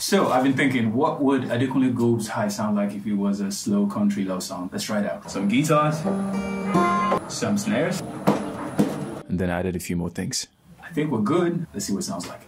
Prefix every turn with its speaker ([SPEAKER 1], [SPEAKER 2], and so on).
[SPEAKER 1] So I've been thinking, what would Adekunle Gold's High sound like if it was a slow country love song? Let's try it out. Some guitars, some snares, and then I added a few more things. I think we're good. Let's see what it sounds like.